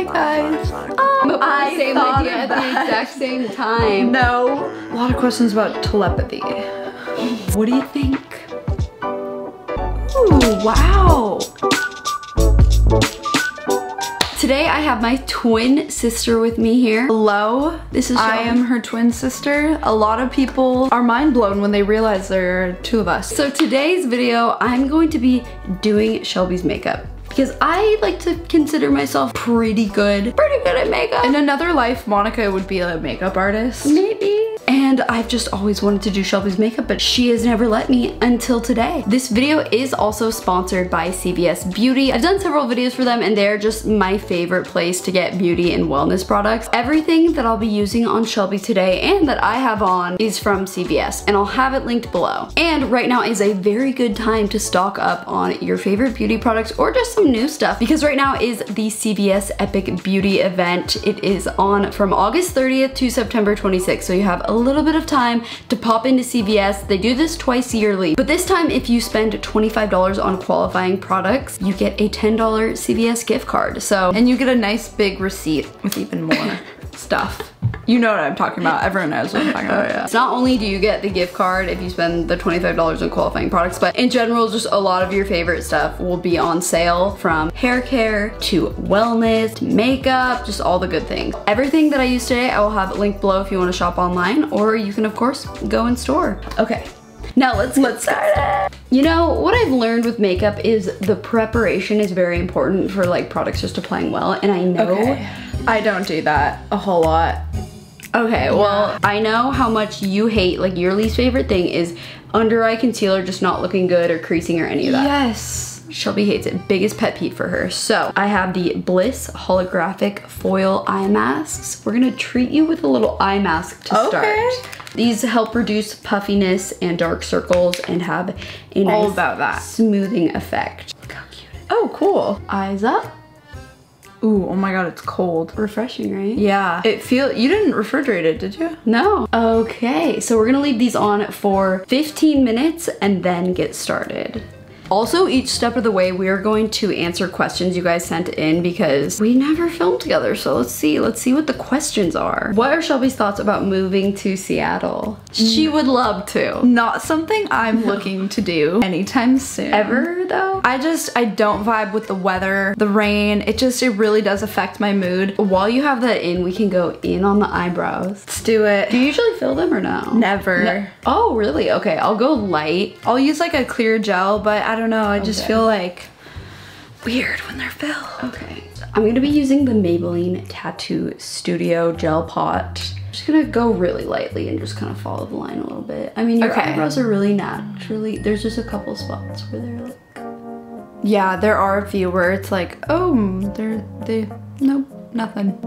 Hi guys. Um, I same thought idea at the exact same time. No. A lot of questions about telepathy. What do you think? Ooh, wow. Today I have my twin sister with me here. Hello. This is I am her twin sister. A lot of people are mind blown when they realize there are two of us. So today's video, I'm going to be doing Shelby's makeup because I like to consider myself pretty good, pretty good at makeup. In another life, Monica would be a makeup artist. Maybe. And I've just always wanted to do Shelby's makeup, but she has never let me until today. This video is also sponsored by CVS Beauty. I've done several videos for them and they're just my favorite place to get beauty and wellness products. Everything that I'll be using on Shelby today and that I have on is from CVS and I'll have it linked below. And right now is a very good time to stock up on your favorite beauty products or just some new stuff because right now is the CVS Epic Beauty event. It is on from August 30th to September 26th. So you have a little bit of time to pop into CVS. They do this twice yearly, but this time if you spend $25 on qualifying products, you get a $10 CVS gift card. So And you get a nice big receipt with even more stuff. You know what I'm talking about. Everyone knows what I'm talking about. Oh, yeah It's not only do you get the gift card if you spend the $25 on qualifying products, but in general, just a lot of your favorite stuff will be on sale from hair care to wellness, to makeup, just all the good things. Everything that I use today, I will have linked below if you want to shop online, or you can of course go in store. Okay. Now let's get let's started. You know, what I've learned with makeup is the preparation is very important for like products just applying well. And I know Okay. I don't do that a whole lot. Okay, well, I know how much you hate, like your least favorite thing is under eye concealer just not looking good or creasing or any of that. Yes. Shelby hates it. Biggest pet peeve for her. So I have the Bliss holographic foil eye masks. We're gonna treat you with a little eye mask to Okay. start. These help reduce puffiness and dark circles and have a nice All about that. smoothing effect. Look how cute. it Oh, cool. Eyes up. Ooh, oh my god, it's cold. Refreshing, right? Yeah. It feel you didn't refrigerate it, did you? No. Okay, so we're gonna leave these on for 15 minutes and then get started. Also, each step of the way, we are going to answer questions you guys sent in because we never filmed together. So let's see, let's see what the questions are. What are Shelby's thoughts about moving to Seattle? She would love to. Not something I'm looking to do anytime soon. Ever though? I just, I don't vibe with the weather, the rain. It just, it really does affect my mood. While you have that in, we can go in on the eyebrows. Let's do it. Do you usually fill them or no? Never. No. Oh, really? Okay, I'll go light. I'll use like a clear gel, but I don't know. I just feel like weird when they're filled. Okay. I'm gonna be using the Maybelline Tattoo Studio Gel Pot. I'm just gonna go really lightly and just kind of follow the line a little bit. I mean, your Okay. eyebrows are really naturally, there's just a couple spots where they're like, Yeah, there are a few where it's like, oh, they're, they, nope, nothing.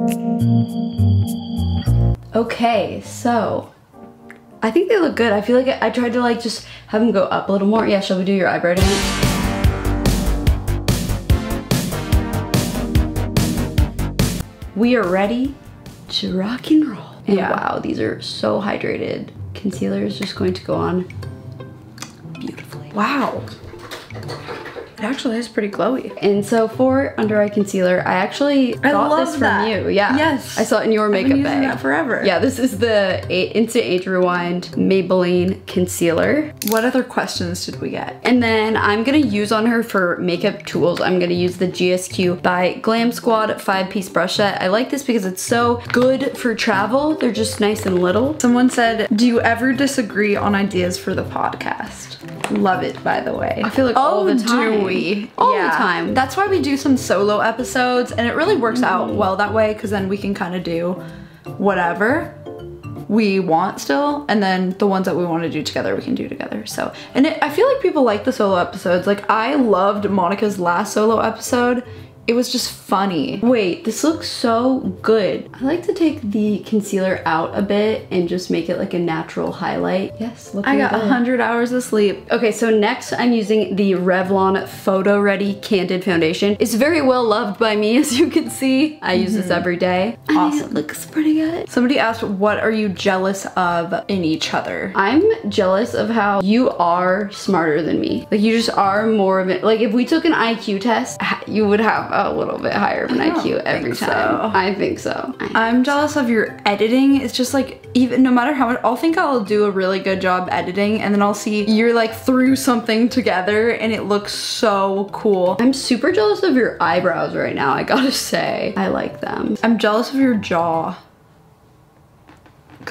okay, so. I think they look good. I feel like I, tried to like just have them go up a little more. Yeah, shall we do your eyebrow dance? We are ready to rock and roll. And Yeah. wow, these are so hydrated. Concealer is just going to go on beautifully. Wow. It actually is pretty glowy. And so for under eye concealer, I actually I got love this from that. you. Yeah. Yes. I saw it in your I've been makeup using bag. that forever. Yeah, this is the A- Instant Age Rewind Maybelline Concealer. What other questions did we get? And then I'm gonna use on her for makeup tools, I'm gonna use the GSQ by GLAMSQUAD five piece brush set. I like this because it's so good for travel. They're just nice and little. Someone said, do you ever disagree on ideas for the podcast? Love it, by the way. I feel like all oh, the time. We? All the time. That's why we do some solo episodes, and it really works Mm. out well that way, because then we can kind of do whatever we want still, and then the ones that we want to do together, we can do together. So, and it, I feel like people like the solo episodes. Like, I loved Monica's last solo episode. It was just funny. Wait, this looks so good. I like to take the concealer out a bit and just make it like a natural highlight. Yes, look I got good. 100 hours of sleep. Okay, so next I'm using the Revlon Photo Ready Candid Foundation. It's very well loved by me, as you can see. I use this mm-hmm. every day. Awesome. it looks pretty good. Somebody asked, what are you jealous of in each other? I'm jealous of how you are smarter than me. Like you just are more of it. Like if we took an IQ test, you would have a little bit higher of an IQ every time. so. I think so. I'm jealous of your editing. It's just like even no matter how much I'll think I'll do a really good job editing and then I'll see you're like through something together and it looks so cool. I'm super jealous of your eyebrows right now, I gotta say. I like them. I'm jealous of your jaw.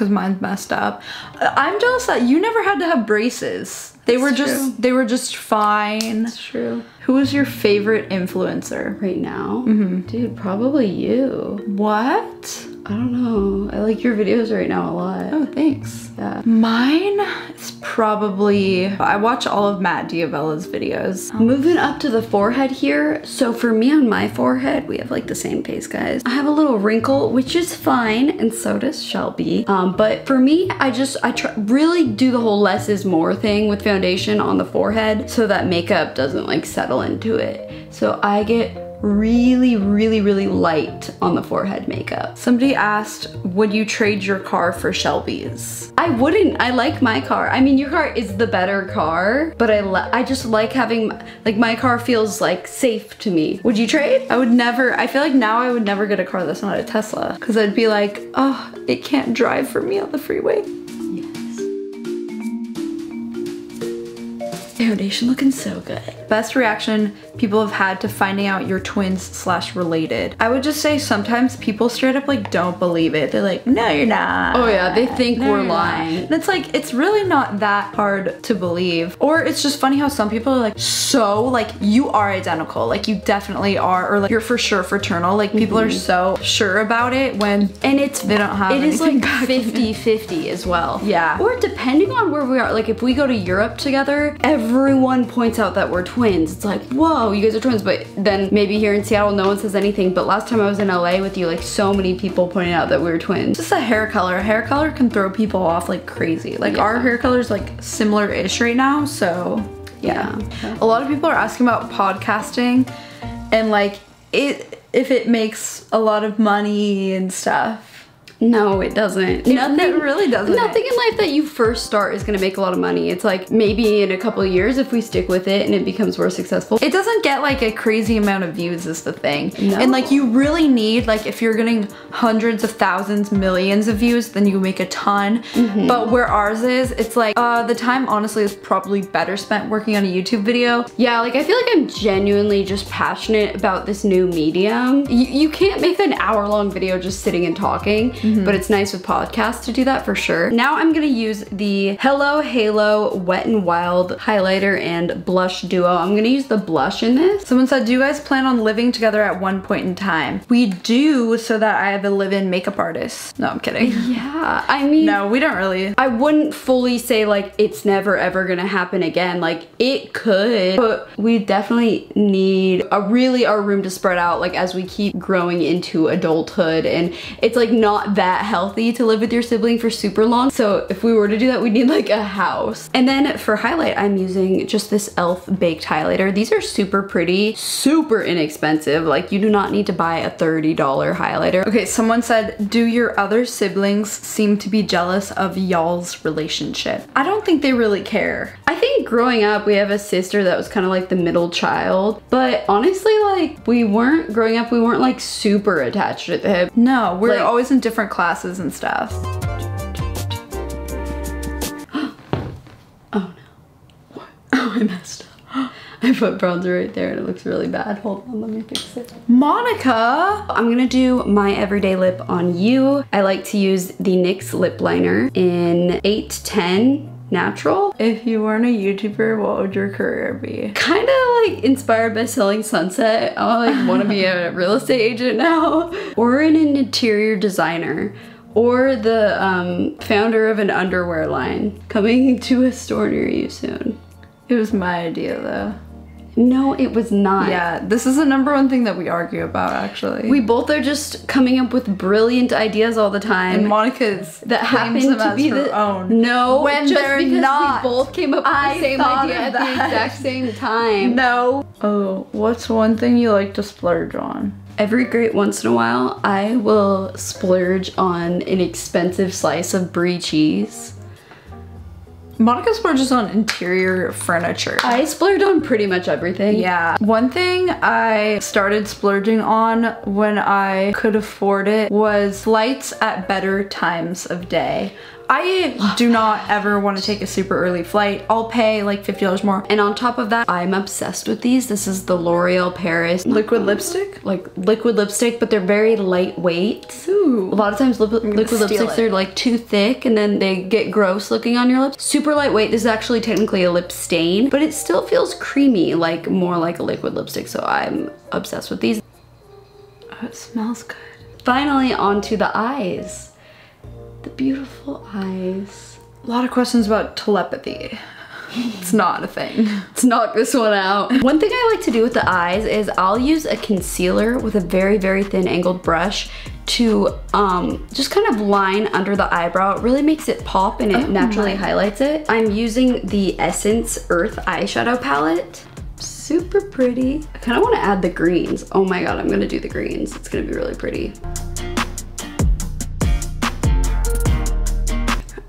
Cause mine's messed up. Uh, I'm jealous that you never had to have braces. They were just true. they were just fine. It's true. Who is your favorite influencer? Right now? Dude, probably you. What? I don't know. I like your videos right now a lot. Oh, thanks. Yeah. Mine is probably I watch all of Matt D'Avella's videos. Moving up to the forehead here. So for me on my forehead, we have like the same face, guys. I have a little wrinkle, which is fine, and so does Shelby. Um, but for me, I just, I try, really do the whole less is more thing with foundation on the forehead so that makeup doesn't like settle into it. So I get really, really, really light on the forehead makeup. Somebody asked, would you trade your car for Shelby's? I wouldn't. I like my car. I mean, your car is the better car, but I I just like having like my car feels like safe to me. Would you trade? I would never, I feel like now I would never get a car that's not a Tesla. Cause I'd be like, oh, it can't drive for me on the freeway. Foundation looking so good. Best reaction people have had to finding out you're twins slash related. I would just say sometimes people straight up like don't believe it. They're like, no, you're not. Oh yeah, they think No, we're you're not." lying. And it's like, it's really not that hard to believe. Or it's just funny how some people are like, so, like, you are identical. Like, you definitely are. Or like, you're for sure fraternal. Like, people are mm-hmm. so sure about it when And it's they don't have it is like 50-50 as well. Yeah. Or depending on where we are, like if we go to Europe together, everyone points out that we're twins. It's like, whoa, you guys are twins. But then maybe here in Seattle, no one says anything. But last time I was in LA with you, like so many people pointed out that we were twins. Just a hair color. Hair color can throw people off like crazy. Like Yeah. our hair color is like similar-ish right now, so yeah. Yeah. A lot of people are asking about podcasting and like it if it makes a lot of money and stuff. No, it doesn't. nothing it really doesn't. Nothing in life that you first start is gonna make a lot of money. It's like maybe in a couple of years if we stick with it and it becomes more successful. It doesn't get like a crazy amount of views is the thing. No. And like you really need like if you're getting hundreds of thousands, millions of views, then you make a ton. Mm-hmm. But where ours is, it's like uh the time honestly is probably better spent working on a YouTube video. Yeah, like I feel like I'm genuinely just passionate about this new medium. You, you can't make an hour long video just sitting and talking, Mm-hmm. but it's nice with podcasts to do that for sure. Now I'm gonna use the Hello Halo Wet n Wild highlighter and blush duo. I'm gonna use the blush in this. Someone said, do you guys plan on living together at one point in time? We do so that I have a live-in makeup artist. No, I'm kidding. Yeah, I mean, no, we don't really. I wouldn't fully say like it's never ever gonna happen again. Like it could, but we definitely need a really our room to spread out like as we keep growing into adulthood and it's like not that healthy to live with your sibling for super long. So if we were to do that, we'd need like a house. And then for highlight, I'm using just this e.l.f. baked highlighter. These are super pretty, super inexpensive. Like you do not need to buy a $30 highlighter. Okay, someone said, do your other siblings seem to be jealous of y'all's relationship? I don't think they really care. I think growing up, we have a sister that was kind of like the middle child. But honestly, like, we weren't, growing up, we weren't like super attached at the hip. No, we're Like- always in different classes and stuff. Oh no. What? Oh, I messed up. I put bronzer right there and it looks really bad. Hold on, let me fix it. Monica! I'm gonna do my everyday lip on you. I like to use the NYX lip liner in 810 natural. If you weren't a YouTuber, what would your career be? Kind of like inspired by selling Sunset. I like want to be a real estate agent now, or an interior designer, or the um, founder of an underwear line coming to a store near you soon. It was my idea though. No, it was not. Yeah, this is the number one thing that we argue about actually. We both are just coming up with brilliant ideas all the time. and Monica's that them to be her the own. No, When just they're because not. we both came up with I the same idea at the exact same time. No. Oh, what's one thing you like to splurge on? Every great once in a while, I will splurge on an expensive slice of brie cheese. Monica splurges on interior furniture. I splurged on pretty much everything. Yeah. One thing I started splurging on when I could afford it was lights at better times of day. I do not ever want to take a super early flight. I'll pay like $50 more. And on top of that, I'm obsessed with these. This is the L'Oreal Paris Liquid lipstick? like liquid lipstick, but they're very lightweight. Ooh. A lot of times lip liquid lipsticks it. are like too thick and then they get gross looking on your lips. Super lightweight. This is actually technically a lip stain, but it still feels creamy, like more like a liquid lipstick. So I'm obsessed with these. Oh, it smells good. Finally, onto the eyes. The beautiful eyes. A lot of questions about telepathy. It's not a thing. Let's knock this one out. One thing I like to do with the eyes is I'll use a concealer with a very, very thin angled brush to um, just kind of line under the eyebrow. It really makes it pop and it naturally highlights it. I'm using the Essence Earth eyeshadow palette. Super pretty. I kind of want to add the greens. Oh my god, I'm gonna do the greens. It's gonna be really pretty.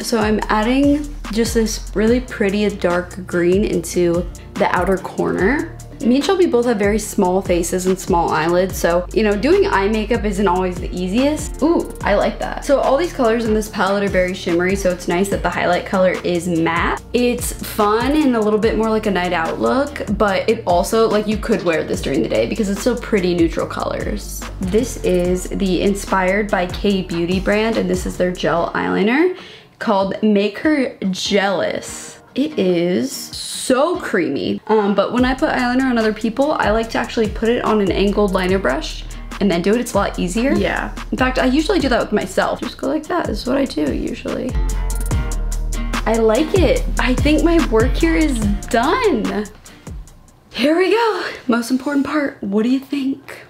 So I'm adding just this really pretty dark green into the outer corner. Me and Shelby both have very small faces and small eyelids, so, you know, doing eye makeup isn't always the easiest. Ooh, I like that. So all these colors in this palette are very shimmery, so it's nice that the highlight color is matte. It's fun and a little bit more like a night out look, but it also, like you could wear this during the day because it's still pretty neutral colors. This is the Inspired by K Beauty brand, and this is their gel eyeliner called Make Her Jealous. It is so creamy, um, but when I put eyeliner on other people, I like to actually put it on an angled liner brush and then do it. It's a lot easier. Yeah. In fact, I usually do that with myself. Just go like that. This is what I do usually. I like it. I think my work here is done. Here we go. Most important part. What do you think?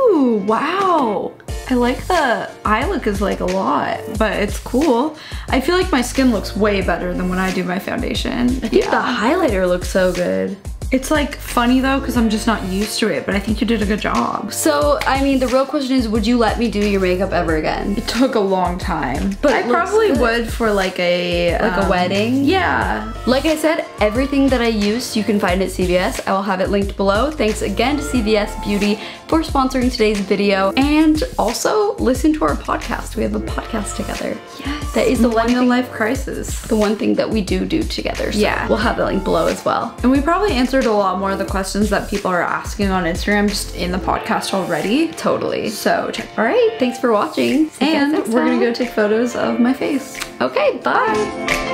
Ooh, wow. I like the eye look is like a lot, but it's cool. I feel like my skin looks way better than when I do my foundation. I think the highlighter looks so good. It's like funny though, because I'm just not used to it, but I think you did a good job. So, I mean, the real question is, would you let me do your makeup ever again? It took a long time, but I probably good. would for like a Like a um, wedding? Yeah. Like I said, everything that I used you can find at CVS. I will have it linked below. Thanks again to CVS Beauty for sponsoring today's video. And also listen to our podcast. We have a podcast together. Yes. That is the one millennial life crisis. the one thing that we do do together. So Yeah. We'll have the link below as well. And we probably answered a lot more of the questions that people are asking on Instagram just in the podcast already. Totally. So check. All right. Thanks for watching. See And we're gonna go take photos of my face. Okay. Bye.